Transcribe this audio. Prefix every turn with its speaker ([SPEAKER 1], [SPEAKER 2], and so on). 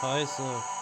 [SPEAKER 1] 不好意思。